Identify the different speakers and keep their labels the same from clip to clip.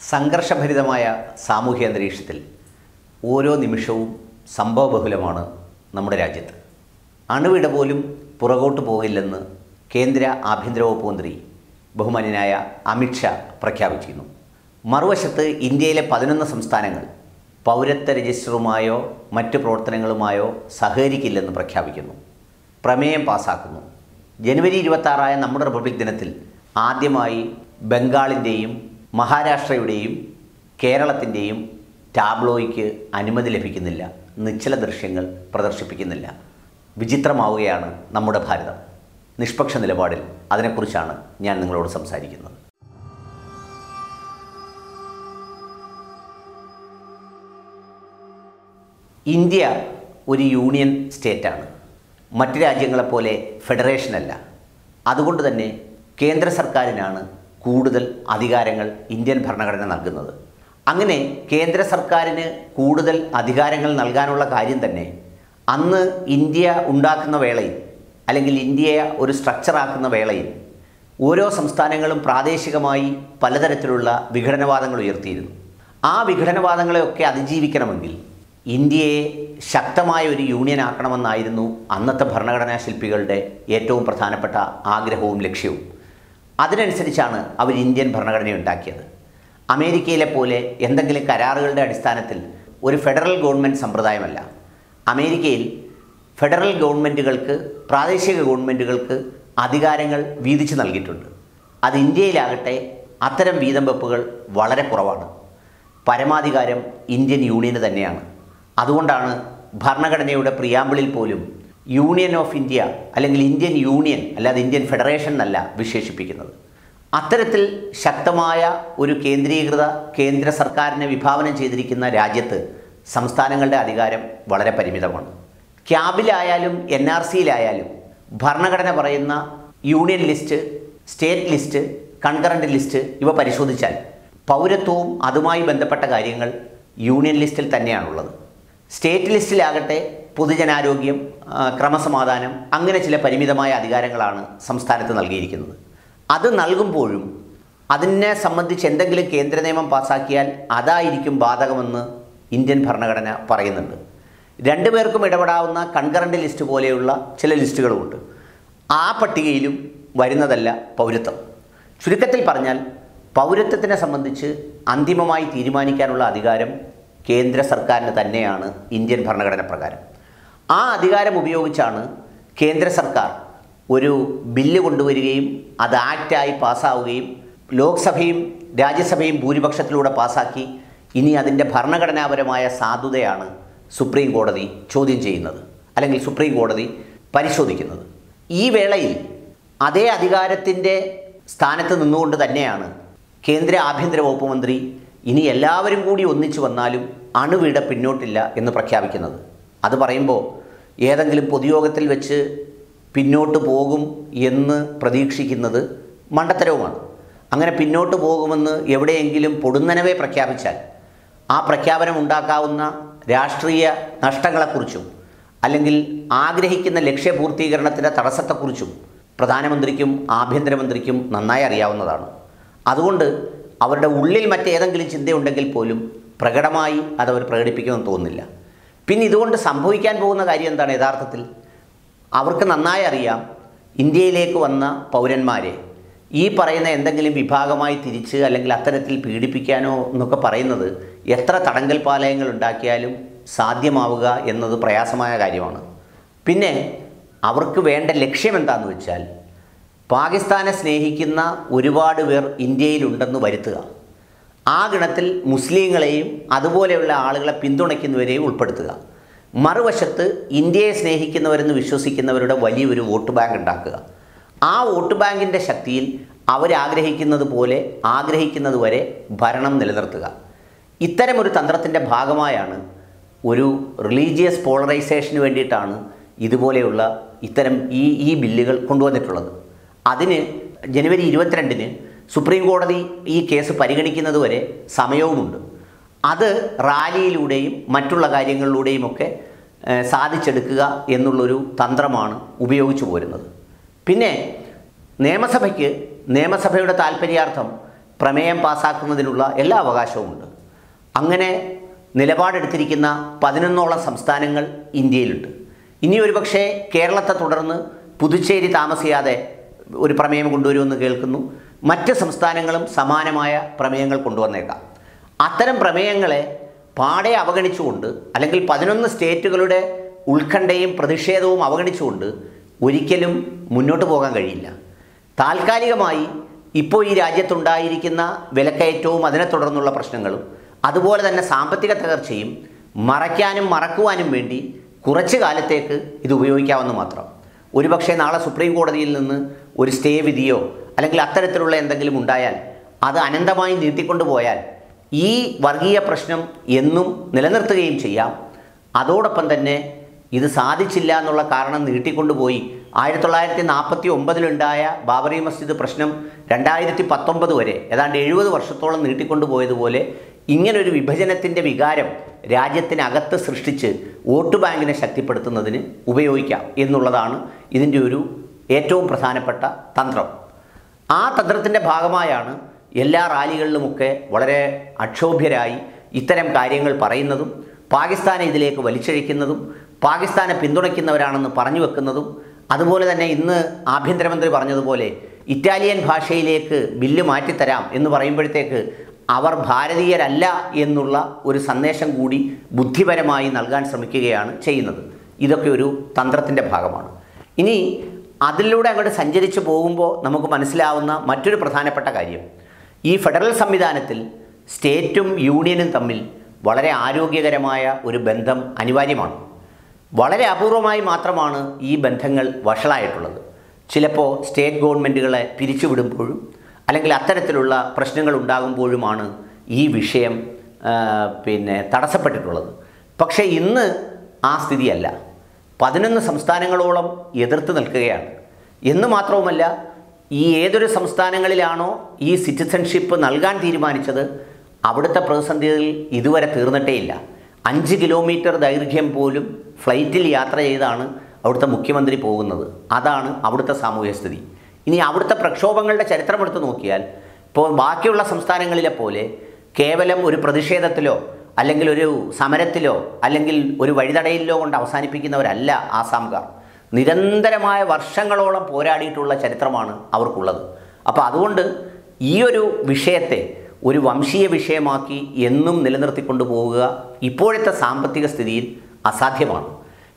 Speaker 1: സംഘർഷഭരിതമായ സാമൂഹ്യ അന്തരീക്ഷത്തിൽ ഓരോ നിമിഷവും സംഭവബഹുലമാണ് നമ്മുടെ രാജ്യത്ത്. അണുവിട പോലും പുറകോട്ട് പോകില്ലെന്ന് കേന്ദ്ര ആഭ്യന്തര വകുപ്പ് മന്ത്രി ബഹുമാന്യനായ അമിത്ഷാ പ്രഖ്യാപിച്ചിരുന്നു. മറുവശത്ത് ഇന്ത്യയിലെ പതിനൊന്ന് സംസ്ഥാനങ്ങൾ പൗരത്വ രജിസ്റ്ററുമായോ മറ്റു പ്രവർത്തനങ്ങളുമായോ സഹകരിക്കില്ലെന്ന് പ്രഖ്യാപിക്കുന്നു. പ്രമേയം പാസാക്കുന്നു. ജനുവരി ഇരുപത്താറായ നമ്മുടെ റിപ്പബ്ലിക് ദിനത്തിൽ ആദ്യമായി ബംഗാളിന്റെയും മഹാരാഷ്ട്രയുടെയും കേരളത്തിന്റെയും ടാബ്ലോയ്ക്ക് അനുമതി ലഭിക്കുന്നില്ല. നിശ്ചല ദൃശ്യങ്ങൾ പ്രദർശിപ്പിക്കുന്നില്ല. വിചിത്രമാവുകയാണ് നമ്മുടെ ഭാരതം. നിഷ്പക്ഷ നിലപാടിൽ അതിനെക്കുറിച്ചാണ് ഞാൻ നിങ്ങളോട് സംസാരിക്കുന്നത്. ഇന്ത്യ ഒരു യൂണിയൻ സ്റ്റേറ്റാണ്. മറ്റ് രാജ്യങ്ങളെപ്പോലെ ഫെഡറേഷനല്ല. അതുകൊണ്ട് തന്നെ കേന്ദ്ര സർക്കാരിനാണ് കൂടുതൽ അധികാരങ്ങൾ ഇന്ത്യൻ ഭരണഘടന നൽകുന്നത്. അങ്ങനെ കേന്ദ്ര സർക്കാരിന് കൂടുതൽ അധികാരങ്ങൾ നൽകാനുള്ള കാര്യം തന്നെ അന്ന് ഇന്ത്യ ഉണ്ടാക്കുന്ന വേളയിൽ അല്ലെങ്കിൽ ഇന്ത്യയെ ഒരു സ്ട്രക്ചറാക്കുന്ന വേളയിൽ ഓരോ സംസ്ഥാനങ്ങളും പ്രാദേശികമായി പലതരത്തിലുള്ള വിഘടനവാദങ്ങൾ ഉയർത്തിയിരുന്നു. ആ വിഘടനവാദങ്ങളെയൊക്കെ അതിജീവിക്കണമെങ്കിൽ ഇന്ത്യയെ ശക്തമായ ഒരു യൂണിയൻ ആക്കണമെന്നായിരുന്നു അന്നത്തെ ഭരണഘടനാ ശില്പികളുടെ ഏറ്റവും പ്രധാനപ്പെട്ട ആഗ്രഹവും ലക്ഷ്യവും. അതിനനുസരിച്ചാണ് അവർ ഇന്ത്യൻ ഭരണഘടന ഉണ്ടാക്കിയത് അമേരിക്കയിലെ പോലെ എന്തെങ്കിലും കരാറുകളുടെ അടിസ്ഥാനത്തിൽ ഒരു ഫെഡറൽ ഗവൺമെന്റ് സമ്പ്രദായമല്ല. അമേരിക്കയിൽ ഫെഡറൽ ഗവൺമെന്റുകൾക്ക് പ്രാദേശിക ഗവൺമെന്റുകൾക്ക് അധികാരങ്ങൾ വീതിച്ചു നൽകിയിട്ടുണ്ട്. അത് ഇന്ത്യയിലാകട്ടെ അത്തരം വീതം വെപ്പുകൾ വളരെ കുറവാണ്. പരമാധികാരം ഇന്ത്യൻ യൂണിയന് തന്നെയാണ്. അതുകൊണ്ടാണ് ഭരണഘടനയുടെ പ്രിയാമ്പിളിൽ പോലും യൂണിയൻ ഓഫ് ഇന്ത്യ അല്ലെങ്കിൽ ഇന്ത്യൻ യൂണിയൻ അല്ലാതെ ഇന്ത്യൻ ഫെഡറേഷൻ എന്നല്ല വിശേഷിപ്പിക്കുന്നത്. അത്തരത്തിൽ ശക്തമായ ഒരു കേന്ദ്രീകൃത കേന്ദ്ര സർക്കാരിനെ വിഭാവനം ചെയ്തിരിക്കുന്ന രാജ്യത്ത് സംസ്ഥാനങ്ങളുടെ അധികാരം വളരെ പരിമിതമാണ്. ക്യാബിലായാലും എൻ ആർ സിയിലായാലും ഭരണഘടന പറയുന്ന union list state list concurrent list ഇവ പരിശോധിച്ചാൽ പൗരത്വവും അതുമായി ബന്ധപ്പെട്ട കാര്യങ്ങൾ യൂണിയൻ ലിസ്റ്റിൽ തന്നെയാണുള്ളത്. സ്റ്റേറ്റ് ലിസ്റ്റിലാകട്ടെ പൊതുജനാരോഗ്യം ക്രമസമാധാനം അങ്ങനെ ചില പരിമിതമായ അധികാരങ്ങളാണ് സംസ്ഥാനത്ത് നൽകിയിരിക്കുന്നത്. അത് നൽകുമ്പോഴും അതിനെ സംബന്ധിച്ച് എന്തെങ്കിലും കേന്ദ്ര നിയമം പാസാക്കിയാൽ അതായിരിക്കും ബാധകമെന്ന് ഇന്ത്യൻ ഭരണഘടന പറയുന്നുണ്ട്. രണ്ടു പേർക്കും ഇടപെടാവുന്ന കൺകറന്റ് ലിസ്റ്റ് പോലെയുള്ള ചില ലിസ്റ്റുകളുമുണ്ട്. ആ പട്ടികയിലും വരുന്നതല്ല പൗരത്വം. ചുരുക്കത്തിൽ പറഞ്ഞാൽ പൗരത്വത്തിനെ സംബന്ധിച്ച് അന്തിമമായി തീരുമാനിക്കാനുള്ള അധികാരം കേന്ദ്ര സർക്കാരിന് തന്നെയാണ് ഇന്ത്യൻ ഭരണഘടന പ്രകാരം. ആ അധികാരം ഉപയോഗിച്ചാണ് കേന്ദ്ര സർക്കാർ ഒരു ബില്ല് കൊണ്ടുവരികയും അത് ആക്റ്റായി പാസ്സാവുകയും ലോക്സഭയും രാജ്യസഭയും ഭൂരിപക്ഷത്തിലൂടെ പാസ്സാക്കി ഇനി അതിന്റെ ഭരണഘടനാപരമായ സാധുതയാണ് സുപ്രീം കോടതി ചോദ്യം ചെയ്യുന്നത് അല്ലെങ്കിൽ സുപ്രീം കോടതി പരിശോധിക്കുന്നത്. ഈ വേളയിൽ അതേ അധികാരത്തിന്റെ സ്ഥാനത്ത് നിന്നുകൊണ്ട് തന്നെയാണ് കേന്ദ്ര ആഭ്യന്തര വകുപ്പ് മന്ത്രി ഇനി എല്ലാവരും കൂടി ഒന്നിച്ചു വന്നാലും അണുവിട പിന്നോട്ടില്ല എന്ന് പ്രഖ്യാപിക്കുന്നത്. അത് പറയുമ്പോൾ ഏതെങ്കിലും പൊതുയോഗത്തിൽ വെച്ച് പിന്നോട്ട് പോകും എന്ന് പ്രതീക്ഷിക്കുന്നത് മണ്ടത്തരവുമാണ്. അങ്ങനെ പിന്നോട്ട് പോകുമെന്ന് എവിടെയെങ്കിലും പൊടുന്നനവെ പ്രഖ്യാപിച്ചാൽ ആ പ്രഖ്യാപനം ഉണ്ടാക്കാവുന്ന രാഷ്ട്രീയ നഷ്ടങ്ങളെക്കുറിച്ചും അല്ലെങ്കിൽ ആഗ്രഹിക്കുന്ന ലക്ഷ്യപൂർത്തീകരണത്തിന്റെ തടസ്സത്തെക്കുറിച്ചും പ്രധാനമന്ത്രിക്കും ആഭ്യന്തരമന്ത്രിക്കും നന്നായി അറിയാവുന്നതാണ്. അതുകൊണ്ട് അവരുടെ ഉള്ളിൽ മറ്റേതെങ്കിലും ചിന്തയുണ്ടെങ്കിൽ പോലും പ്രകടമായി അതവർ പ്രകടിപ്പിക്കുമെന്ന് തോന്നുന്നില്ല. പിന്നെ ഇതുകൊണ്ട് സംഭവിക്കാൻ പോകുന്ന കാര്യം എന്താണ് യഥാർത്ഥത്തിൽ? അവർക്ക് നന്നായി അറിയാം ഇന്ത്യയിലേക്ക് വന്ന പൗരന്മാരെ ഈ പറയുന്ന എന്തെങ്കിലും വിഭാഗമായി തിരിച്ച് അല്ലെങ്കിൽ അത്തരത്തിൽ പീഡിപ്പിക്കാനോ എന്നൊക്കെ പറയുന്നത് എത്ര തടങ്കൽ പാലയങ്ങൾ ഉണ്ടാക്കിയാലും സാധ്യമാവുക എന്നത് പ്രയാസമായ കാര്യമാണ്. പിന്നെ അവർക്ക് വേണ്ട ലക്ഷ്യം എന്താണെന്ന് വെച്ചാൽ പാകിസ്ഥാനെ സ്നേഹിക്കുന്ന ഒരുപാട് പേർ ഇന്ത്യയിലുണ്ടെന്ന് വരുത്തുക. ആ ഗണത്തിൽ മുസ്ലിങ്ങളെയും അതുപോലെയുള്ള ആളുകളെ പിന്തുണയ്ക്കുന്നവരെയും ഉൾപ്പെടുത്തുക. മറുവശത്ത് ഇന്ത്യയെ സ്നേഹിക്കുന്നവരെന്ന് വിശ്വസിക്കുന്നവരുടെ വലിയൊരു വോട്ട് ബാങ്ക് ഉണ്ടാക്കുക. ആ വോട്ട് ബാങ്കിന്റെ ശക്തിയിൽ അവരാഗ്രഹിക്കുന്നത് പോലെ ആഗ്രഹിക്കുന്നത് വരെ ഭരണം നിലനിർത്തുക. ഇത്തരമൊരു തന്ത്രത്തിന്റെ ഭാഗമായാണ് ഒരു റിലീജിയസ് പോളറൈസേഷന് വേണ്ടിയിട്ടാണ് ഇതുപോലെയുള്ള ഇത്തരം ഈ ഈ ബില്ലുകൾ കൊണ്ടുവന്നിട്ടുള്ളത്. അതിന് ജനുവരി ഇരുപത്തിരണ്ടിന് സുപ്രീം കോടതി ഈ കേസ് പരിഗണിക്കുന്നത് വരെ സമയവുമുണ്ട്. അത് റാലിയിലൂടെയും മറ്റുള്ള കാര്യങ്ങളിലൂടെയും ഒക്കെ ഏഹ്, സാധിച്ചെടുക്കുക എന്നുള്ളൊരു തന്ത്രമാണ് ഉപയോഗിച്ചു പോരുന്നത്. പിന്നെ നിയമസഭയ്ക്ക് നിയമസഭയുടെ താല്പര്യാർത്ഥം പ്രമേയം പാസാക്കുന്നതിനുള്ള എല്ലാ അവകാശവുമുണ്ട്. അങ്ങനെ നിലപാടെടുത്തിരിക്കുന്ന പതിനൊന്നോളം സംസ്ഥാനങ്ങൾ ഇന്ത്യയിലുണ്ട്. ഇനി ഒരുപക്ഷെ കേരളത്തെ തുടർന്ന് പുതുച്ചേരി താമസിയാതെ ഒരു പ്രമേയം കൊണ്ടുവരുമെന്ന് കേൾക്കുന്നു. മറ്റ് സംസ്ഥാനങ്ങളും സമാനമായ പ്രമേയങ്ങൾ കൊണ്ടുവന്നേക്കാം. അത്തരം പ്രമേയങ്ങളെ പാടെ അവഗണിച്ചുകൊണ്ട് അല്ലെങ്കിൽ പതിനൊന്ന് സ്റ്റേറ്റുകളുടെ ഉത്കണ്ഠയും പ്രതിഷേധവും അവഗണിച്ചുകൊണ്ട് ഒരിക്കലും മുന്നോട്ട് പോകാൻ കഴിയില്ല. താൽക്കാലികമായി ഇപ്പോൾ ഈ രാജ്യത്തുണ്ടായിരിക്കുന്ന വിലക്കയറ്റവും അതിനെ തുടർന്നുള്ള പ്രശ്നങ്ങളും അതുപോലെ തന്നെ സാമ്പത്തിക തകർച്ചയും മറയ്ക്കാനും മറക്കുവാനും വേണ്ടി കുറച്ച് കാലത്തേക്ക് ഇത് ഉപയോഗിക്കാമെന്ന് മാത്രം. ഒരുപക്ഷെ നാളെ സുപ്രീം കോടതിയിൽ നിന്ന് ഒരു സ്റ്റേ വിധിയോ അല്ലെങ്കിൽ അത്തരത്തിലുള്ള എന്തെങ്കിലും ഉണ്ടായാൽ അത് അനന്തമായി നീട്ടിക്കൊണ്ടുപോയാൽ ഈ വർഗീയ പ്രശ്നം എന്നും നിലനിർത്തുകയും ചെയ്യാം. അതോടൊപ്പം തന്നെ ഇത് സാധിച്ചില്ല എന്നുള്ള കാരണം നീട്ടിക്കൊണ്ടുപോയി ആയിരത്തി തൊള്ളായിരത്തി നാൽപ്പത്തി ഒമ്പതിലുണ്ടായ ബാബറി മസ്ജിദ് പ്രശ്നം രണ്ടായിരത്തി പത്തൊമ്പത് വരെ ഏതാണ്ട് എഴുപത് വർഷത്തോളം നീട്ടിക്കൊണ്ടുപോയതുപോലെ ഇങ്ങനൊരു വിഭജനത്തിന്റെ വികാരം രാജ്യത്തിനകത്ത് സൃഷ്ടിച്ച് വോട്ട് ബാങ്കിനെ ശക്തിപ്പെടുത്തുന്നതിന് ഉപയോഗിക്കാം എന്നുള്ളതാണ് ഇതിന്റെ ഒരു ഏറ്റവും പ്രധാനപ്പെട്ട തന്ത്രം. ആ തന്ത്രത്തിന്റെ ഭാഗമായാണ് എല്ലാ റാലികളിലുമൊക്കെ വളരെ അക്ഷോഭ്യരായി ഇത്തരം കാര്യങ്ങൾ പറയുന്നതും പാകിസ്ഥാനെ ഇതിലേക്ക് വലിച്ചഴിക്കുന്നതും പാകിസ്ഥാനെ പിന്തുണയ്ക്കുന്നവരാണെന്ന് പറഞ്ഞു വെക്കുന്നതും അതുപോലെ തന്നെ ഇന്ന് ആഭ്യന്തരമന്ത്രി പറഞ്ഞതുപോലെ ഇറ്റാലിയൻ ഭാഷയിലേക്ക് ബില്ല് മാറ്റിത്തരാം എന്ന് പറയുമ്പോഴത്തേക്ക് അവർ ഭാരതീയരല്ല എന്നുള്ള ഒരു സന്ദേശം കൂടി ബുദ്ധിപരമായി നൽകാൻ ശ്രമിക്കുകയാണ് ചെയ്യുന്നത്. ഇതൊക്കെ ഒരു തന്ത്രത്തിന്റെ ഭാഗമാണ്. ഇനി അതിലൂടെ അങ്ങോട്ട് സഞ്ചരിച്ച് പോകുമ്പോൾ നമുക്ക് മനസ്സിലാവുന്ന മറ്റൊരു പ്രധാനപ്പെട്ട കാര്യം. ഈ ഫെഡറൽ സംവിധാനത്തിൽ സ്റ്റേറ്റും യൂണിയനും തമ്മിൽ വളരെ ആരോഗ്യകരമായ ഒരു ബന്ധം അനിവാര്യമാണ്. വളരെ അപൂർവമായി മാത്രമാണ് ഈ ബന്ധങ്ങൾ വഷളായിട്ടുള്ളത്. ചിലപ്പോൾ സ്റ്റേറ്റ് ഗവൺമെന്റുകളെ പിരിച്ചുവിടുമ്പോഴും അല്ലെങ്കിൽ അത്തരത്തിലുള്ള പ്രശ്നങ്ങൾ ഉണ്ടാകുമ്പോഴുമാണ് ഈ വിഷയം പിന്നെ തടസ്സപ്പെട്ടിട്ടുള്ളത്. പക്ഷേ ഇന്ന് ആ സ്ഥിതിയല്ല. പതിനൊന്ന് സംസ്ഥാനങ്ങളോളം എതിർത്ത് നിൽക്കുകയാണ്. എന്ന് മാത്രവുമല്ല ഈ ഏതൊരു സംസ്ഥാനങ്ങളിലാണോ ഈ സിറ്റിസൺഷിപ്പ് നൽകാൻ തീരുമാനിച്ചത് അവിടുത്തെ പ്രതിസന്ധിയിൽ ഇതുവരെ തീർന്നിട്ടേയില്ല അഞ്ച് കിലോമീറ്റർ ദൈർഘ്യം പോലും ഫ്ലൈറ്റിൽ യാത്ര ചെയ്താണ് അവിടുത്തെ മുഖ്യമന്ത്രി പോകുന്നത്. അതാണ് അവിടുത്തെ സാമൂഹ്യ സ്ഥിതി ഇനി അവിടുത്തെ പ്രക്ഷോഭങ്ങളുടെ ചരിത്രം ചരിത്രമെടുത്ത് നോക്കിയാൽ ഇപ്പോൾ ബാക്കിയുള്ള സംസ്ഥാനങ്ങളിലെ പോലെ കേവലം ഒരു പ്രതിഷേധത്തിലോ അല്ലെങ്കിൽ ഒരു സമരത്തിലോ അല്ലെങ്കിൽ ഒരു വഴിതടയിലോ കൊണ്ട് അവസാനിപ്പിക്കുന്നവരല്ല ആസാംകാർ. നിരന്തരമായ വർഷങ്ങളോളം പോരാടിയിട്ടുള്ള ചരിത്രമാണ് അവർക്കുള്ളത്. അപ്പോൾ അതുകൊണ്ട് ഈ ഒരു വിഷയത്തെ ഒരു വംശീയ വിഷയമാക്കി എന്നും നിലനിർത്തിക്കൊണ്ടു പോവുക ഇപ്പോഴത്തെ സാമ്പത്തിക സ്ഥിതിയിൽ അസാധ്യമാണ്.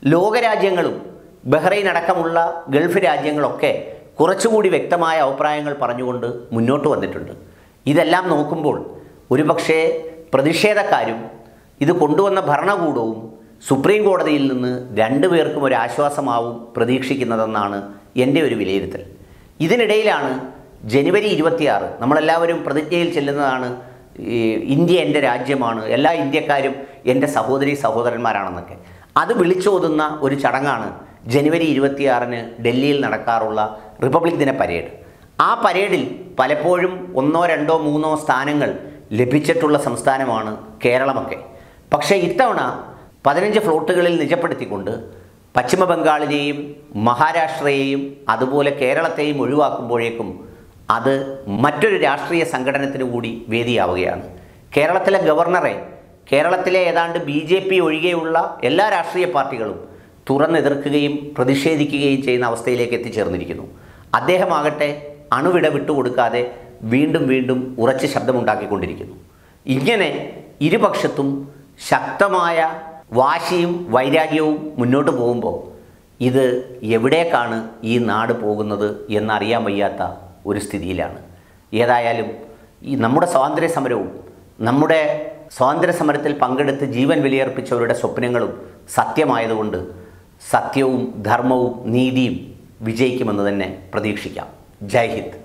Speaker 1: ലോകരാജ്യങ്ങളും ബഹ്റൈൻ അടക്കമുള്ള ഗൾഫ് രാജ്യങ്ങളൊക്കെ കുറച്ചുകൂടി വ്യക്തമായ അഭിപ്രായങ്ങൾ പറഞ്ഞുകൊണ്ട് മുന്നോട്ട് വന്നിട്ടുണ്ട്. ഇതെല്ലാം നോക്കുമ്പോൾ ഒരുപക്ഷേ പ്രതിഷേധക്കാരും ഇത് കൊണ്ടുവന്ന ഭരണകൂടവും സുപ്രീം കോടതിയിൽ നിന്ന് രണ്ടുപേർക്കും ഒരു ആശ്വാസമാവും പ്രതീക്ഷിക്കുന്നതെന്നാണ് എന്റെ ഒരു വിലയിരുത്തൽ. ഇതിനിടയിലാണ് ജനുവരി ഇരുപത്തിയാറ് നമ്മളെല്ലാവരും പ്രതിജ്ഞയിൽ ചെല്ലുന്നതാണ് ഇന്ത്യ എന്റെ രാജ്യമാണ് എല്ലാ ഇന്ത്യക്കാരും എന്റെ സഹോദരി സഹോദരന്മാരാണെന്നൊക്കെ. അത് വിളിച്ചോതുന്ന ഒരു ചടങ്ങാണ് ജനുവരി ഇരുപത്തിയാറിന് ഡൽഹിയിൽ നടക്കാറുള്ള റിപ്പബ്ലിക് ദിന പരേഡ്. ആ പരേഡിൽ പലപ്പോഴും ഒന്നോ രണ്ടോ മൂന്നോ സ്ഥാനങ്ങൾ ലഭിച്ചിട്ടുള്ള സംസ്ഥാനമാണ് കേരളമൊക്കെ. പക്ഷേ ഇത്തവണ പതിനഞ്ച് ഫ്ലോട്ടുകളിൽ നിജപ്പെടുത്തിക്കൊണ്ട് പശ്ചിമ ബംഗാളിനെയും മഹാരാഷ്ട്രയെയും അതുപോലെ കേരളത്തെയും ഒഴിവാക്കുമ്പോഴേക്കും അത് മറ്റൊരു രാഷ്ട്രീയ സംഘടനത്തിന് കൂടി വേദിയാവുകയാണ്. കേരളത്തിലെ ഗവർണറെ കേരളത്തിലെ ഏതാണ്ട് ബി ജെ പി ഒഴികെയുള്ള എല്ലാ രാഷ്ട്രീയ പാർട്ടികളും തുറന്നെതിർക്കുകയും പ്രതിഷേധിക്കുകയും ചെയ്യുന്ന അവസ്ഥയിലേക്ക് എത്തിച്ചേർന്നിരിക്കുന്നു. അദ്ദേഹമാകട്ടെ അണുവിട വിട്ടുകൊടുക്കാതെ വീണ്ടും വീണ്ടും ഉറച്ച ശബ്ദമുണ്ടാക്കിക്കൊണ്ടിരിക്കുന്നു. ഇങ്ങനെ ഇരുപക്ഷത്തും ശക്തമായ വാശിയും വൈരാഗ്യവും മുന്നോട്ട് പോകുമ്പോൾ ഇത് എവിടേക്കാണ് ഈ നാട് പോകുന്നത് എന്നറിയാൻ വയ്യാത്ത ഒരു സ്ഥിതിയിലാണ്. ഏതായാലും ഈ നമ്മുടെ സ്വാതന്ത്ര്യ സമരവും നമ്മുടെ സ്വാതന്ത്ര്യ സമരത്തിൽ പങ്കെടുത്ത് ജീവൻ വിലയർപ്പിച്ചവരുടെ സ്വപ്നങ്ങളും സത്യമായതുകൊണ്ട് സത്യവും ധർമ്മവും നീതിയും വിജയിക്കുമെന്ന് തന്നെ പ്രതീക്ഷിക്കാം. ജയ് ഹിന്ദ്.